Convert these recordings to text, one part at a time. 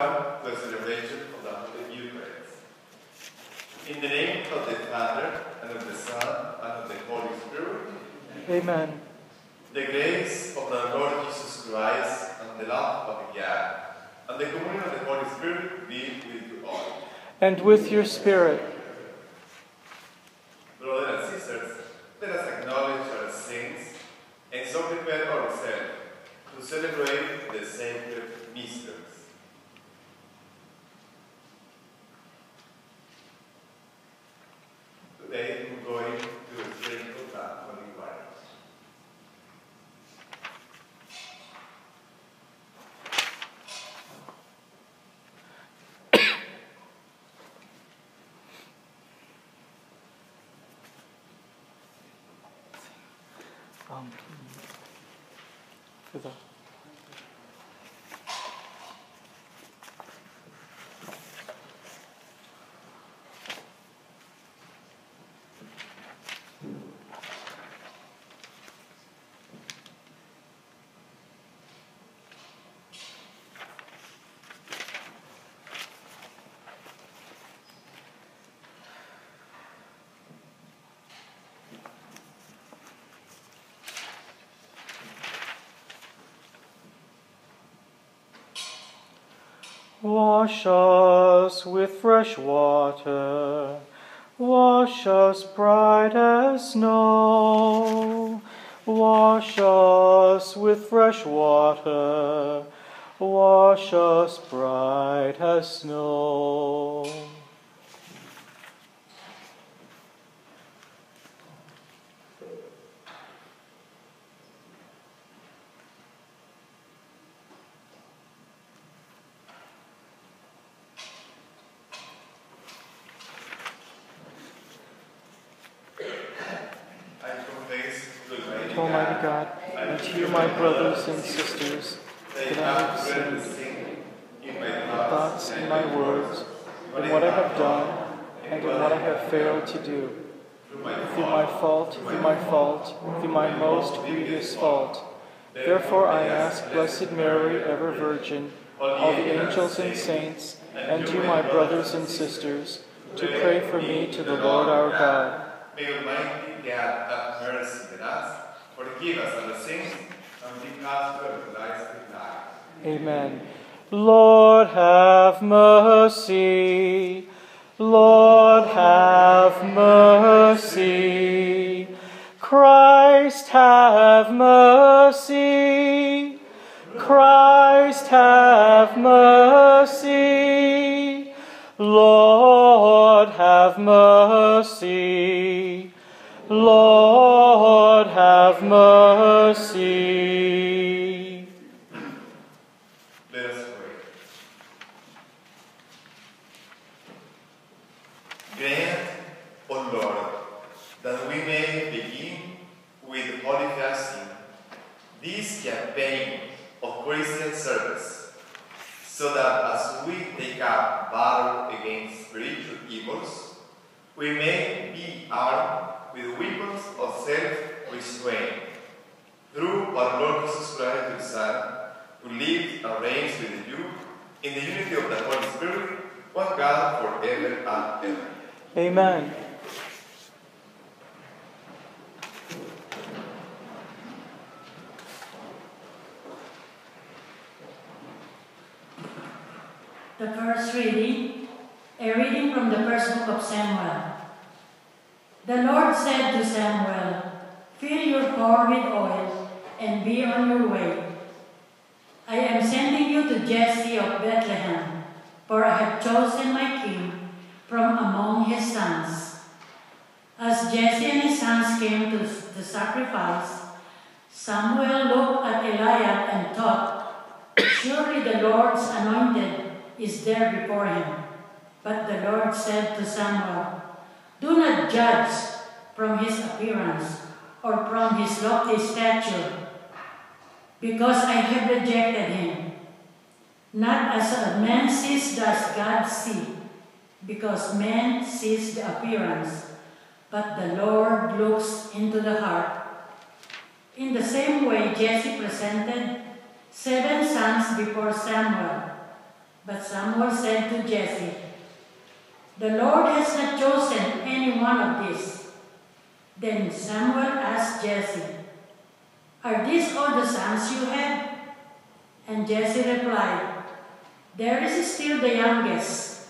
the celebration of the Holy Eucharist. In the name of the Father, and of the Son, and of the Holy Spirit, Amen. the grace of the Lord Jesus Christ, and the love of God, and the communion of the Holy Spirit be with you all. And with your spirit. Brothers and sisters, let us acknowledge our sins and so prepare ourselves to celebrate the sacred mysteries. Today we're going to sprinkle the holy water. Um, for Wash us with fresh water. Wash us bright as snow. Wash us with fresh water. Wash us bright as snow. I confess to Almighty To Almighty God, and to you, my brothers and sisters, that I have sinned in my thoughts and my words, in what I have done, and in what I have failed to do. through my Through my fault, through my fault, through my most grievous fault. Therefore I ask Blessed Mary, ever Virgin, all the angels and saints, and you, my brothers and sisters, to pray for me to the Lord our God. May Almighty God have mercy on us, forgive us our sins, Amen. Lord have mercy. Lord have mercy. Christ have mercy. Christ have mercy. Lord have mercy. Lord have mercy. Let us pray. Grant, O Lord, that we may begin with holy fasting this campaign of Christian service, so that as we take up battle against spiritual evils, we may be armed with weapons of self-restraint. Through our Lord Jesus Christ, your Son, who lives and reigns with you in the unity of the Holy Spirit, one God forever and ever. Amen. The first reading, a reading from the first of Samuel. The Lord said to Samuel, Fill your core with oil and be on your way. I am sending you to Jesse of Bethlehem, for I have chosen my king from among his sons. As Jesse and his sons came to the sacrifice, Samuel looked at Eliab and thought, Surely the Lord's anointed is there before him. But the Lord said to Samuel, Do not judge from his appearance or from his lofty stature, because I have rejected him. Not as a man sees does God see, because man sees the appearance, but the Lord looks into the heart. In the same way, Jesse presented seven sons before Samuel. But Samuel said to Jesse, The Lord has not chosen any one of these. Then Samuel asked Jesse, Are these all the sons you have? And Jesse replied, There is still the youngest,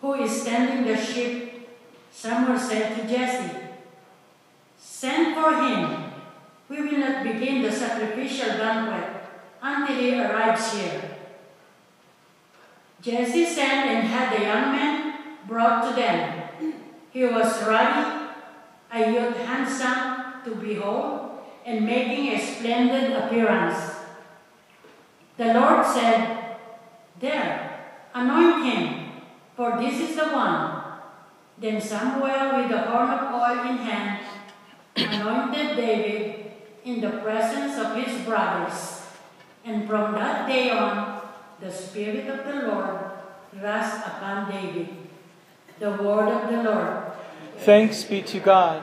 who is tending the sheep. Samuel said to Jesse, Send for him. We will not begin the sacrificial banquet until he arrives here. Jesse sent and had the young man brought to them. He was ruddy, a youth handsome to behold, and making a splendid appearance. The Lord said, There, anoint him, for this is the one. Then Samuel, with the horn of oil in hand, anointed David in the presence of his brothers. And from that day on, the Spirit of the Lord rests upon David. The word of the Lord. Thanks be to God.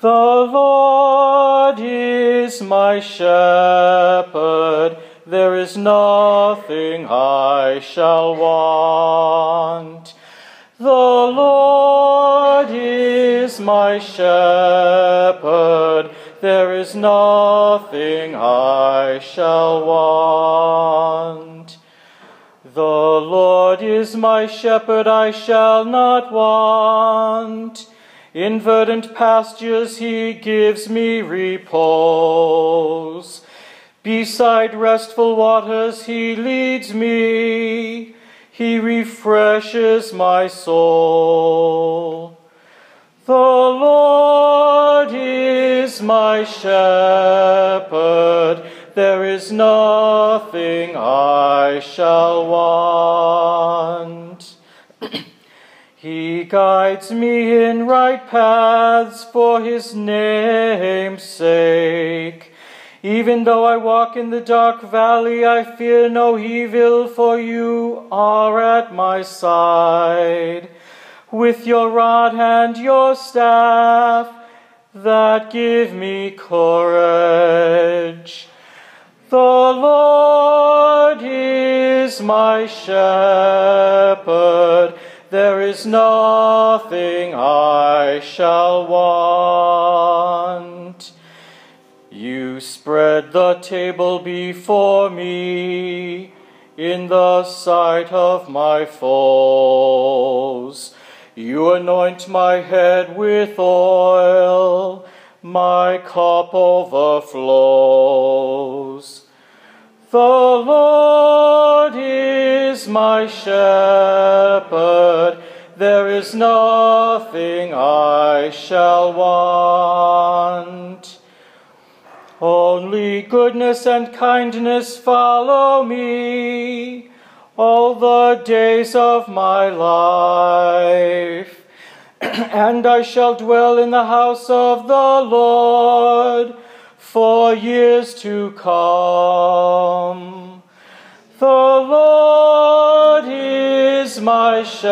The Lord is my shepherd, there is nothing I shall want. The Lord is my shepherd, there is nothing I shall want. The Lord is my shepherd, I shall not want. In verdant pastures he gives me repose. Beside restful waters he leads me. He refreshes my soul. The Lord is my shepherd. There is nothing I shall want. Guides me in right paths for his name's sake. Even though I walk in the dark valley, I fear no evil, for you are at my side. With your rod and your staff that give me courage. The Lord is my shepherd there is nothing I shall want. You spread the table before me in the sight of my foes. You anoint my head with oil, my cup overflows. The Lord is my shepherd, there is nothing I shall want. Only goodness and kindness follow me all the days of my life, and I shall dwell in the house of the Lord for years to come. The Lord is my shepherd,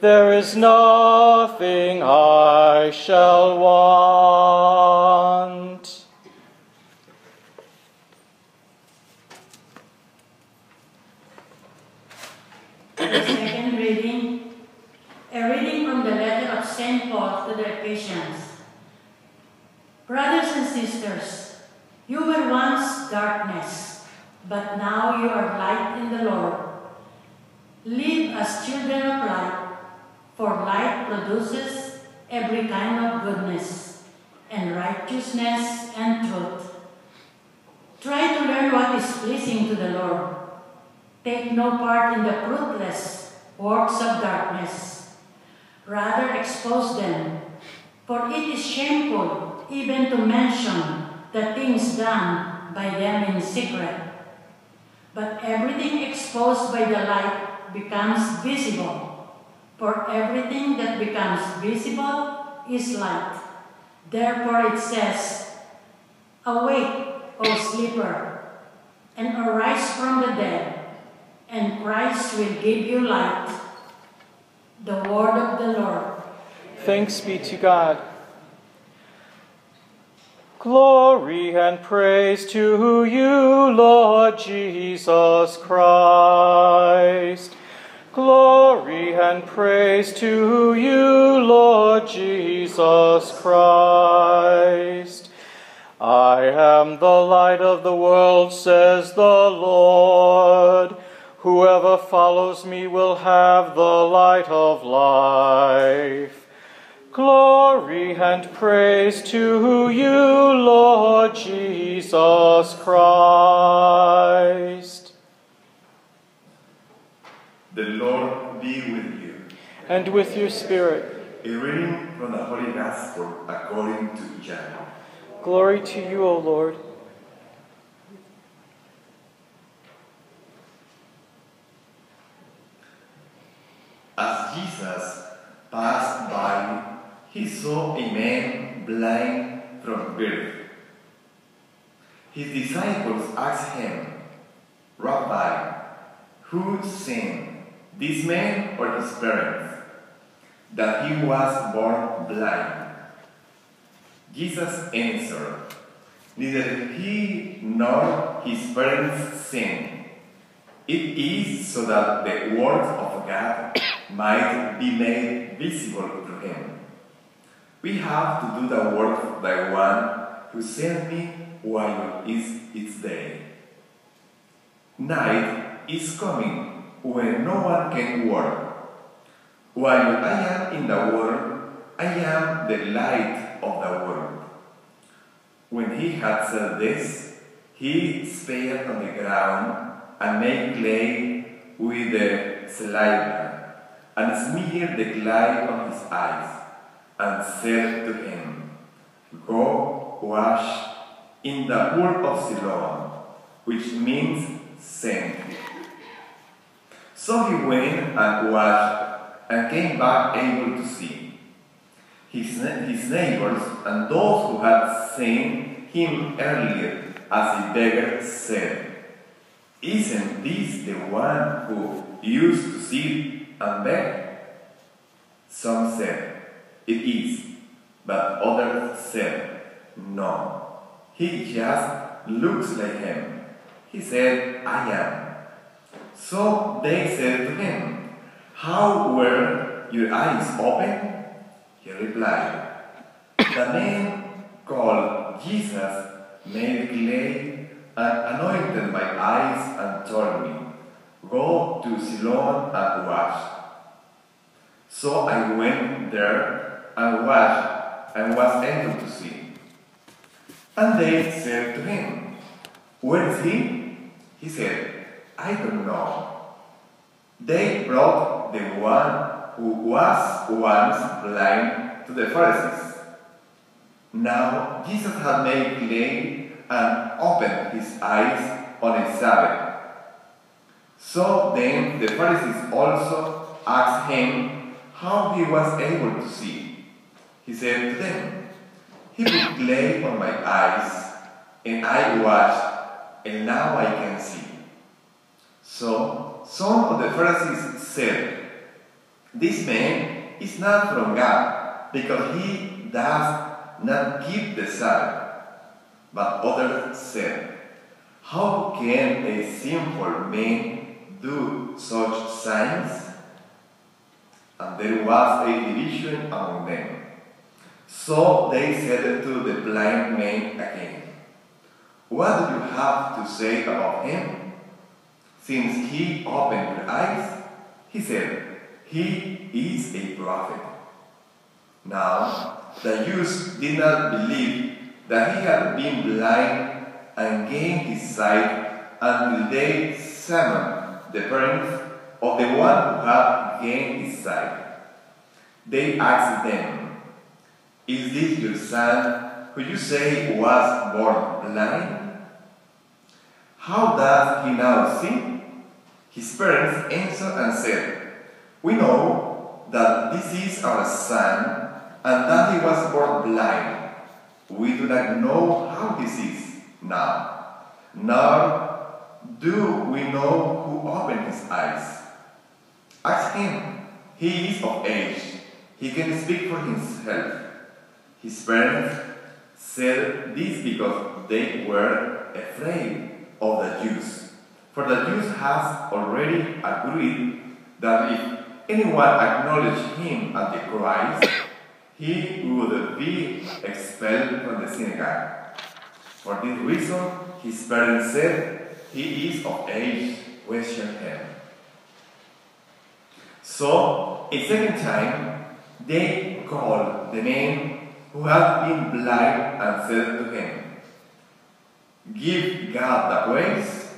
there is nothing I shall want. The second reading, a reading from the letter of St. Paul to the Ephesians. Brothers and sisters, you were once darkness, but now you are light in the Lord. Live as children of light, for light produces every kind of goodness and righteousness and truth. Try to learn what is pleasing to the Lord. Take no part in the fruitless works of darkness. Rather expose them, for it is shameful even to mention the things done by them in secret. But everything exposed by the light becomes visible, for everything that becomes visible is light. Therefore it says, Awake, O sleeper, and arise from the dead, and Christ will give you light. The word of the Lord. Thanks be to God. Glory and praise to you, Lord Jesus Christ. Glory and praise to you, Lord Jesus Christ. I am the light of the world, says the Lord. Whoever follows me will have the light of life. Glory and praise to you, Lord Jesus Christ. The Lord be with you. And with your spirit. A reading from the Holy Gospel according to John. Glory to you, O Lord. As Jesus passed by, he saw a man blind from birth. His disciples asked him, Rabbi, who sinned, this man or his parents, that he was born blind? Jesus answered, Neither he nor his parents sinned. It is so that the works of God might be made visible to him. We have to do the work of the one who sent me while it is its day. Night is coming when no one can work. While I am in the world, I am the light of the world. When he had said this, he spat on the ground and made clay with the saliva and smeared the clay on his eyes and said to him, Go wash in the pool of Siloam, which means sent. So he went and washed and came back able to see. His, his neighbors and those who had seen him earlier as a beggar said, Isn't this the one who used to sit and beg? Some said, It is, but others said, No, he just looks like him. He said, I am. So they said to him, How were your eyes open? He replied, The man called Jesus made clay and anointed my eyes and told me, Go to Siloam and wash. So I went there and washed and was able to see. And they said to him, Where is he? He said, I don't know. They brought the one who was once blind to the Pharisees. Now Jesus had made clay and opened his eyes on a Sabbath. So then the Pharisees also asked him how he was able to see. He said to them, He put clay on my eyes, and I washed, and now I can see. So some of the Pharisees said, This man is not from God, because he does not keep the Sabbath. But others said, How can a sinful man do such signs? And there was a division among them. So they said to the blind man again, What do you have to say about him? Since he opened your eyes, he said, He is a prophet. Now, the Jews did not believe that he had been blind and gained his sight until they summoned the parents of the one who had gained his sight. They asked them, Is this your son who you say was born blind? How does he now see? His parents answered and said, We know that this is our son and that he was born blind. We do not know how this is now, nor do we know who opened his eyes. Ask him, he is of age, he can speak for himself. His parents said this because they were afraid of the Jews. For the Jews has already agreed that if anyone acknowledged him as the Christ, he would be expelled from the synagogue. For this reason, his parents said, He is of age, question him. So, a second time, they called the man who had been blind and said to him, Give God the praise.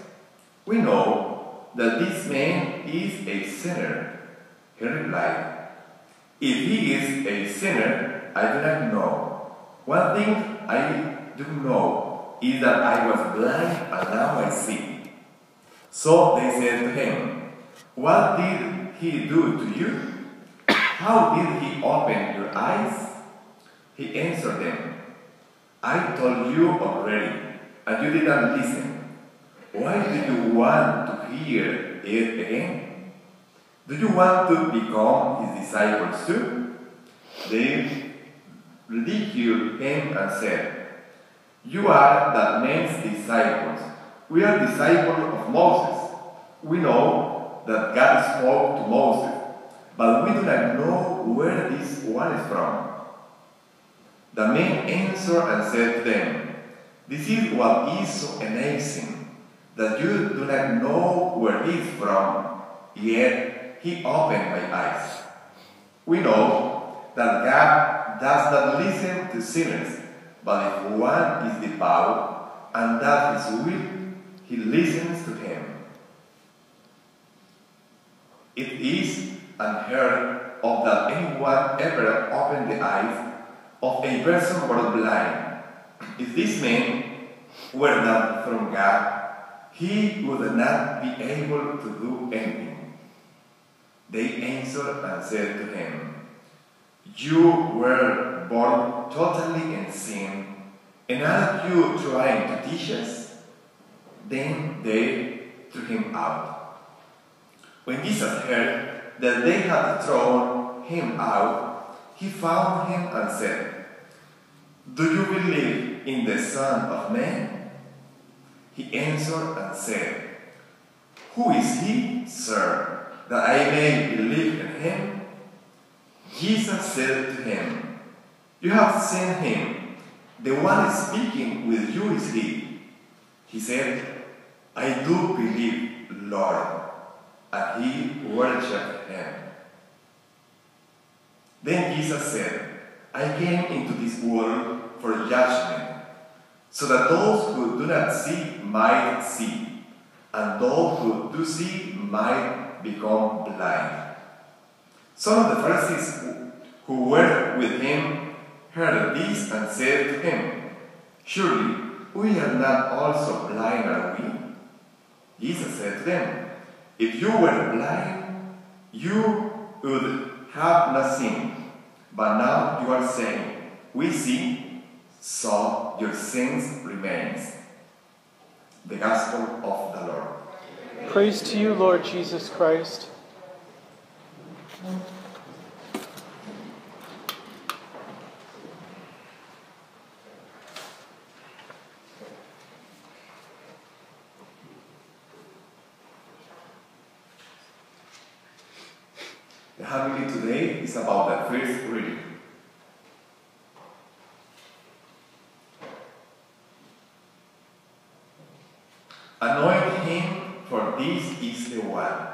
We know that this man is a sinner. He replied, If he is a sinner, I do not know. One thing I do know is that I was blind and now I see. So they said to him, What did he do to you? How did he open your eyes? He answered them, I told you already, and you did not listen. Why do you want to hear it again? Do you want to become his disciples too? They ridiculed him and said, You are that man's disciples. We are disciples of Moses. We know that God spoke to Moses, but we do not know where this one is from. The man answered and said to them, This is what is so amazing, that you do not know where he is from, yet he opened my eyes. We know that God does not listen to sinners, but if one is devout and does his will, he listens to him. It is unheard of that anyone ever opened the eyes of a person born blind. If this man were not from God, he would not be able to do anything. They answered and said to him, You were born totally in sin, and are you trying to teach us? Then they threw him out. When Jesus heard that they had thrown him out, he found him and said, Do you believe in the Son of Man? He answered and said, Who is he, sir, that I may believe in him? Jesus said to him, You have seen him. The one speaking with you is he. He said, I do believe, Lord. And he worshipped him. Then Jesus said, I came into this world for judgment, so that those who do not see might see, and those who do see might become blind. Some of the Pharisees who were with him heard this and said to him, Surely we are not also blind, are we? Jesus said to them, If you were blind, you would have not seen. But now you are saying, We see, so your sins remains. The Gospel of the Lord. Praise to you, Lord Jesus Christ. The homily today is about the first reading. Anoint him, for this is the one.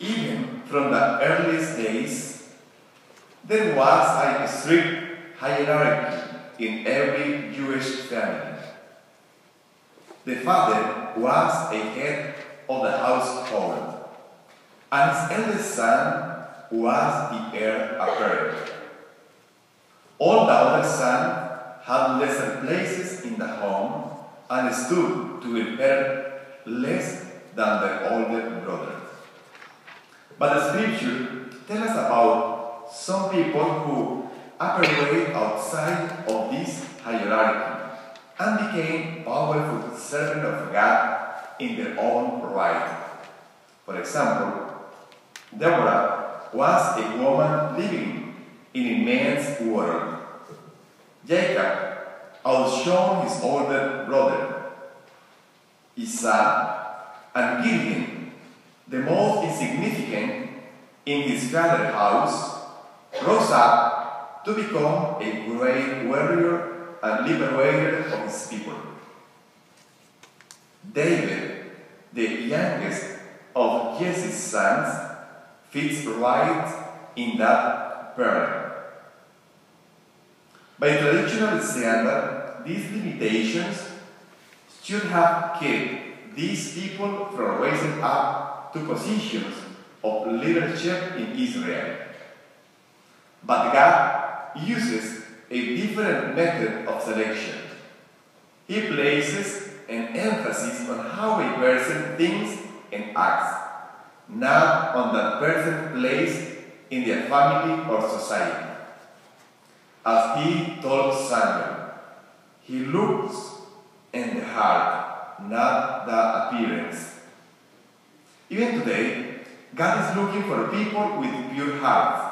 Even from the earliest days, there was a strict hierarchy in every Jewish family. The father was a head of the household, and his eldest son was the heir apparent. All the other sons had lesser places in the home and stood to inherit less than their older brother. But the scripture tells us about some people who operated outside of this hierarchy and became powerful servants of God in their own right. For example, Deborah was a woman living in a man's world. Jacob outshone his older brother, Esau, and Gideon, the most insignificant in his father's house, rose up to become a great warrior and liberator of his people. David, the youngest of Jesse's sons, fits right in that pattern. By traditional standard, these limitations should have kept these people from rising up to positions of leadership in Israel. But God uses a different method of selection. He places an emphasis on how a person thinks and acts, not on that person's place in their family or society. As he told Samuel, he looks in the heart, not the appearance. Even today, God is looking for people with pure hearts,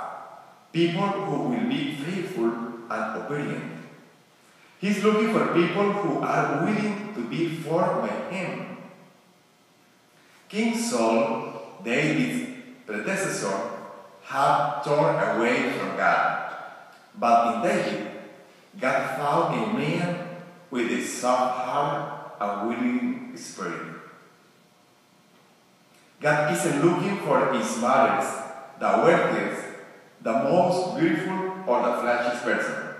people who will be faithful and obedient. He's looking for people who are willing to be formed by Him. King Saul, David's predecessor, had turned away from God. But in David, God found a man with a soft heart and willing spirit. God isn't looking for his smartest, the wealthiest, the most beautiful, or the flashiest person.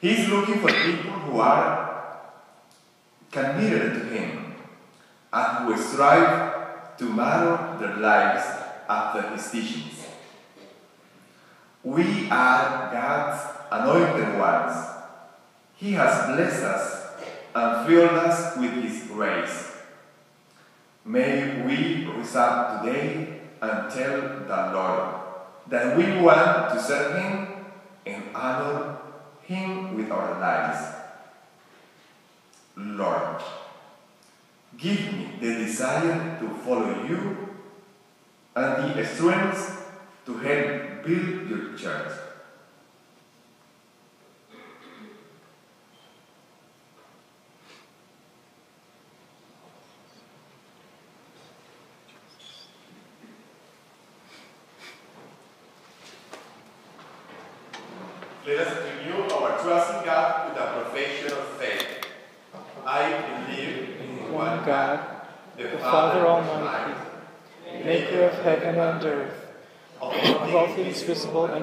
He's looking for people who are committed to him and who strive to model their lives after his teachings. We are God's anointed ones. He has blessed us and filled us with His grace. May we rise up today and tell the Lord that we want to serve Him and honor Him with our lives. Lord, give me the desire to follow you and the strength to help build your church. Let us renew our trust in God with a profession of faith. I believe in One God, the Father Almighty, maker of heaven and earth, of all things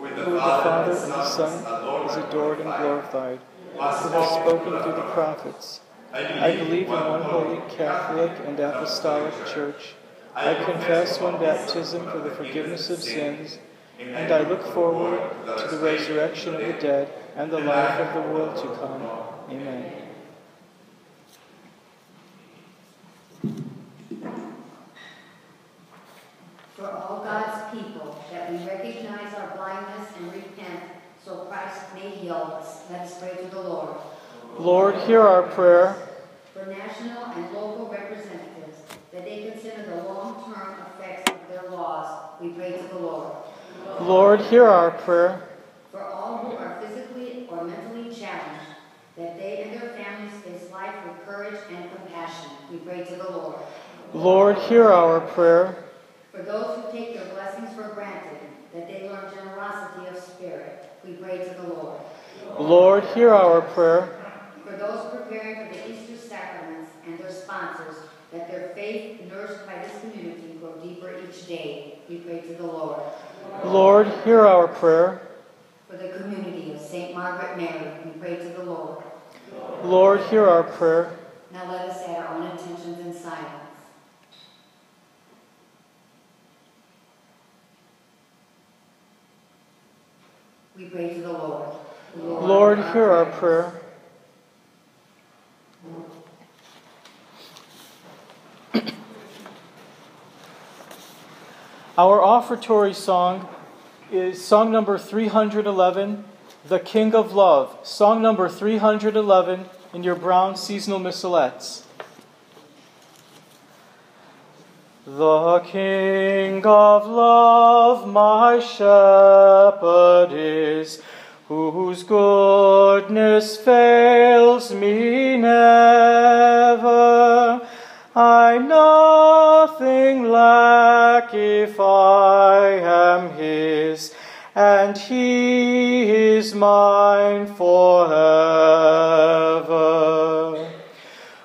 with the Father and the Son is adored and glorified, who has spoken through the prophets. I believe in one holy Catholic and Apostolic Church. I confess one baptism for the forgiveness of sins, and I look forward to the resurrection of the dead and the life of the world to come. Amen. For all God's people, that we recognize our blindness and repent, so Christ may heal us. Let us pray to the Lord. Lord, hear our prayer. For national and local representatives, that they consider the long-term effects of their laws, we pray to the Lord. Lord, hear our prayer. For all who are physically or mentally challenged, that they and their families face life with courage and compassion, we pray to the Lord. Lord, hear our prayer. For those who take their blessings for granted, that they learn generosity of spirit, we we pray to the Lord. Lord, hear our prayer. For those preparing for the Easter sacraments and their sponsors, that their faith nourished by this community grow deeper each day, we pray to the Lord. Lord, hear our prayer. For the community of St. Margaret Mary, we pray to the Lord. Lord, hear our prayer. Now let us add our own intentions in silence. We pray to the Lord. Lord, hear our prayer. Our offertory song is song number 311, The King of Love. Song number 311 in your brown seasonal missalettes. The King of love, my shepherd is, whose goodness fails me never. I nothing lack if I am his, and he is mine forever.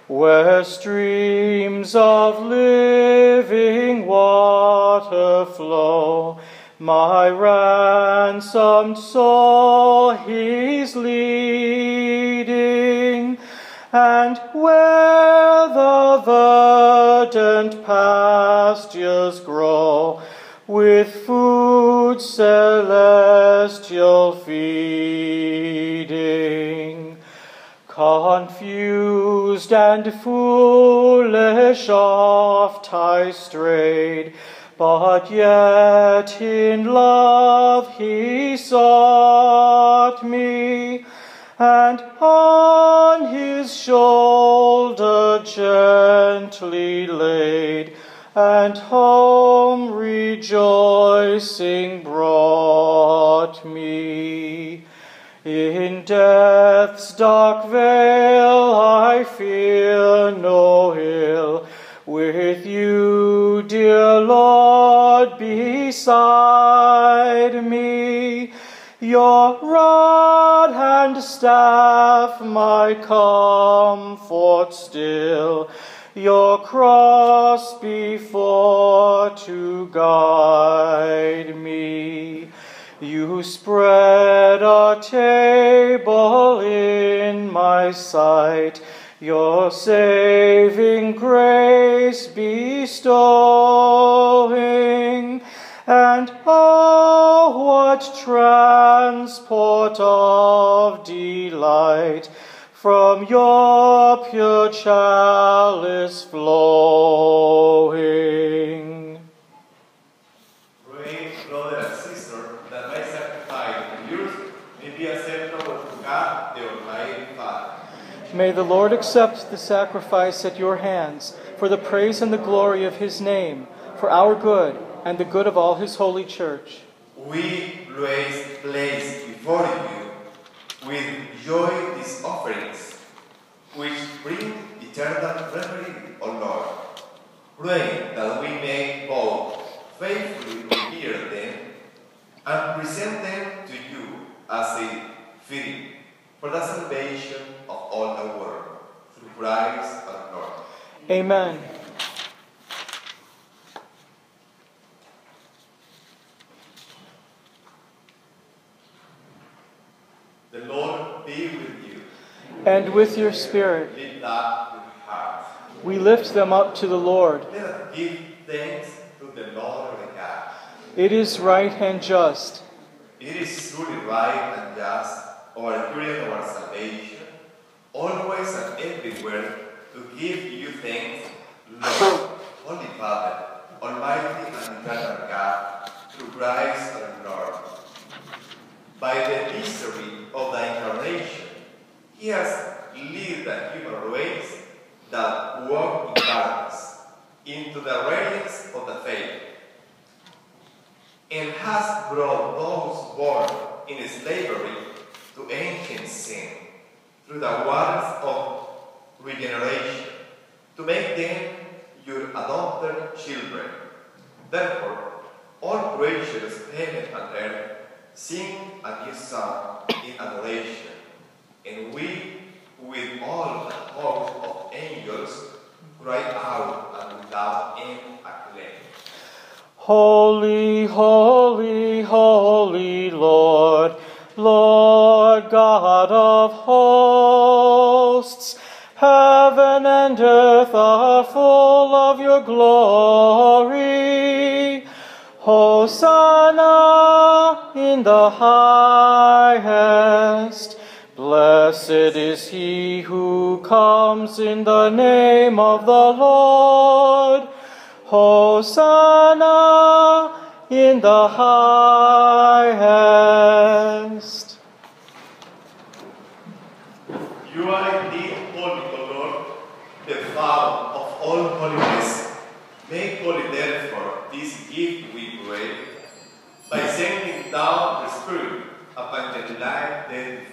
Where streams of living water flow, my ransomed soul he's leading, and where the verdant pastures grow, with food celestial feeding. Confused and foolish oft I strayed, but yet in love he sought me, and on his shoulder gently laid, and home rejoicing brought me. In death's dark vale I fear no ill. With you, dear Lord, beside me, your rod and staff my comfort still, your cross before to guide me. You spread a table in my sight, your saving grace bestowing. And oh, what transport of delight from your pure chalice flowing. Pray, brother and sister, that my sacrifice and yours may be acceptable to God, the Almighty Father. May the Lord accept the sacrifice at your hands for the praise and the glory of his name, for our good and the good of all his holy church. We place, place before you with joy these offerings, which bring eternal memory, O Lord. Praying that we may both faithfully hear them and present them to you as a fitting for the salvation of all the world, through Christ our Lord. Amen. The Lord be with you. And with your spirit, we lift them up to the Lord. Give thanks to the Lord our God. It is right and just. It is truly right and just, our cure and our salvation, always and everywhere to give you thanks, Lord, Holy Father, Almighty and eternal God, through Christ our Lord. By the mystery of the Incarnation, He has led the human race that walk in darkness into the radiance of the faith and has brought those born in slavery to ancient sin through the waters of regeneration to make them your adopted children. Therefore, all creatures, heaven and earth, sing a new song in adoration, and we, with all the host of angels, cry out and without end acclaim. Holy, holy, holy Lord, Lord God of hosts, heaven and earth are full of your glory. Hosanna in the highest. Blessed is he who comes in the name of the Lord. Hosanna in the highest. You are indeed holy, O Lord, the Father of all holiness. Make holy, therefore, this gift, we pray, by sending down the Spirit upon the dead before,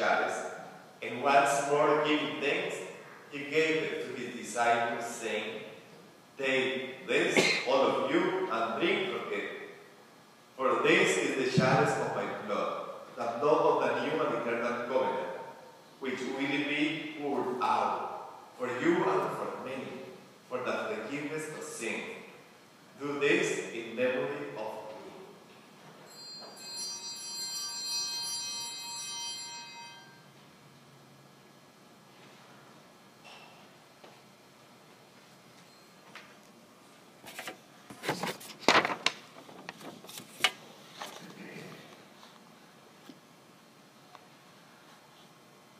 and once more giving thanks, he gave it to his disciples, saying, Take this, all of you, and drink from it. For this is the chalice of my blood, the blood of the new and eternal covenant, which will be poured out for you and for many, for the forgiveness of sin. Do this in memory of me.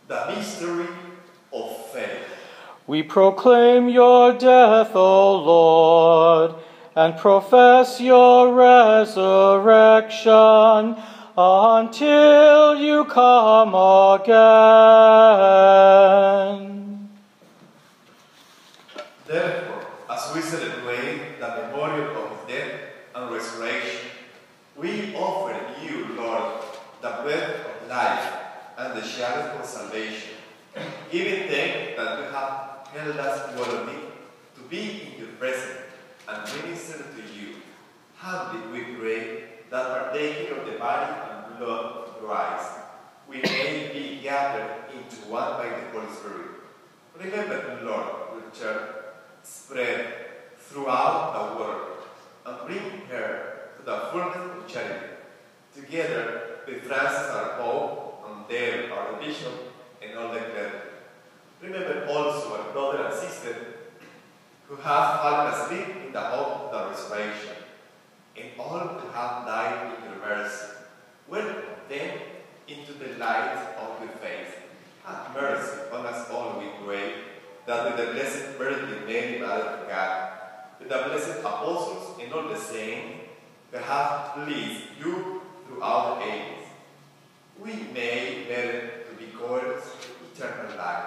The mystery of faith. We proclaim your death, O Lord, and profess your resurrection until you come again. Therefore, as we celebrate the memorial of death and resurrection, we offer you, Lord, the bread of life and the chalice of salvation, giving thanks that you have held us worthy to be in your presence and minister to you. Humbly we pray that partaking of the body and blood of Christ, we may be gathered into one by the Holy Spirit. Remember, the Lord, your church spread throughout the world and bring her to the fullness of charity. Together with Francis our Pope and Dale our Bishop and all the clergy. Remember also our brother and sister who have fallen asleep in the hope of the resurrection, and all who have died in your mercy. Welcome them into the light of your face. Have mercy on us all, we pray, that with the Blessed Virgin Mary, Mother of God, with the blessed apostles and all the saints, that have pleased you throughout the ages, we may merit to be called to eternal life,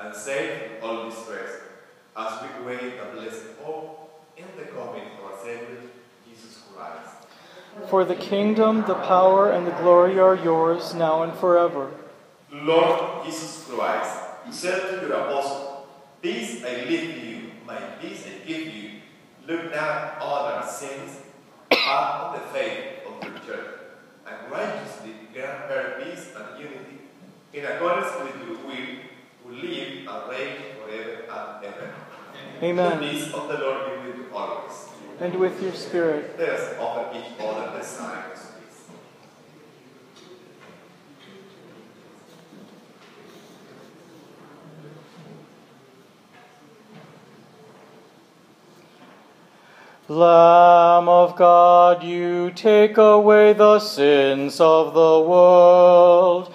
and save from all distress, as we wait the blessed hope in the coming of our Savior, Jesus Christ. For the kingdom, the power, and the glory are yours, now and forever. Lord Jesus Christ, you said to your apostle, Peace I leave to you, my peace I give you. Look not on our sins, but on the faith of your church, and righteously grant her peace and unity, in accordance with your will, who live and reign forever and ever. The Amen. peace of the Lord be with you always. And with your spirit. Let us offer each other the sign of peace. Lamb of God, you take away the sins of the world.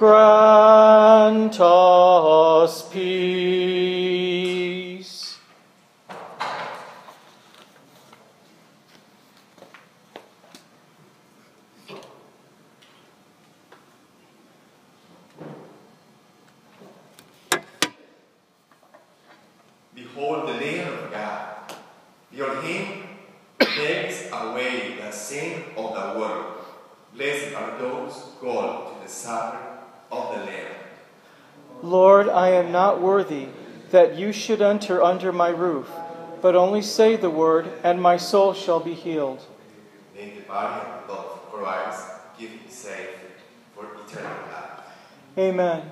Grant us peace. Behold the Lamb of God. Behold him takes away the sin of the world. Blessed are those called to the supper of the Lamb. Lord, I am not worthy that you should enter under my roof, but only say the word, and my soul shall be healed. May the body and blood of Christ give him safe for eternal life. Amen.